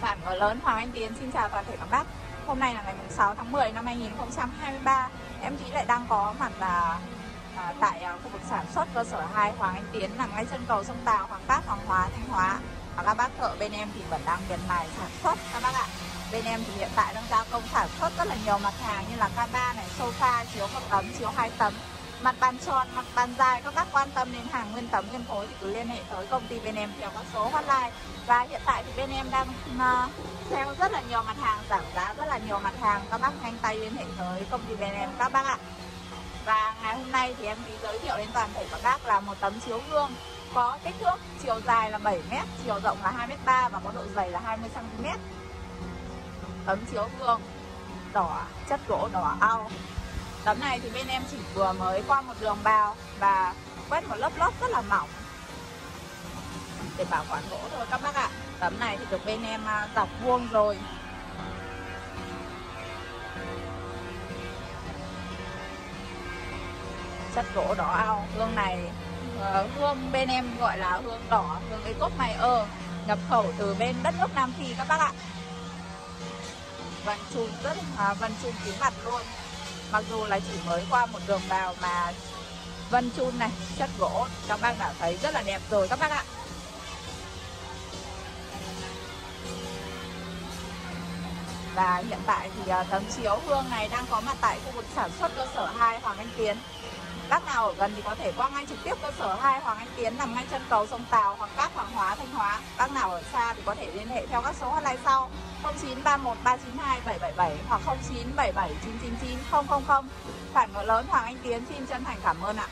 Bản ở lớn Hoàng Anh Tiến. Xin chào toàn thể các bác. Hôm nay là ngày 6 tháng 10 năm 2023 Em chỉ lại đang có mặt là à, tại à, khu vực sản xuất cơ sở 2 Hoàng Anh Tiến nằm ngay chân cầu sông Tàu, Hoàng Cát, Hoàng Hóa, Thanh Hóa. Và các bác thợ bên em thì vẫn đang miệt mài sản xuất các bác ạ. Bên em thì hiện tại đang gia công sản xuất rất là nhiều mặt hàng như là k ba này, sofa, chiếu một tấm, chiếu hai tấm mặt bàn tròn, mặt bàn dài các bác quan tâm đến hàng nguyên tấm nguyên khối thì cứ liên hệ tới công ty bên em theo các số hotline. Và hiện tại thì bên em đang à, uh, sale rất là nhiều mặt hàng giảm giá rất là nhiều mặt hàng. Các bác nhanh tay liên hệ tới công ty bên em các bác ạ. Và ngày hôm nay thì em đi giới thiệu đến toàn thể các bác là một tấm chiếu gương có kích thước chiều dài là 7m, chiều rộng là 2m3 và có độ dày là 20cm tấm chiếu gương đỏ chất gỗ đỏ ao. Tấm này thì bên em chỉ vừa mới qua một đường bào và quét một lớp lót rất là mỏng để bảo quản gỗ thôi các bác ạ. Tấm này thì được bên em à, dọc vuông rồi. Chất gỗ đỏ ao, hương này ờ, hương bên em gọi là hương đỏ, hương cây cốt mày ơ nhập khẩu từ bên đất nước Nam Phi các bác ạ. Vân chùm rất là à, vân chùm kín mặt luôn mặc dù là chỉ mới qua một đường vào mà vân chun này, chất gỗ, các bác đã thấy rất là đẹp rồi các bác ạ. Và hiện tại thì à, tấm chiếu hương này đang có mặt tại khu vực sản xuất cơ sở 2 Hoàng Anh Tiến. Bác nào ở gần thì có thể qua ngay trực tiếp cơ sở 2 Hoàng Anh Tiến, nằm ngay chân cầu sông Tàu, hoặc các Hoàng Hóa Thanh Hóa. Bác nào ở xa thì có thể liên hệ theo các số hotline sau 0931 392 777 hoặc 0977 999 000. Phản ngựa lớn Hoàng Anh Tiến, xin chân thành cảm ơn ạ.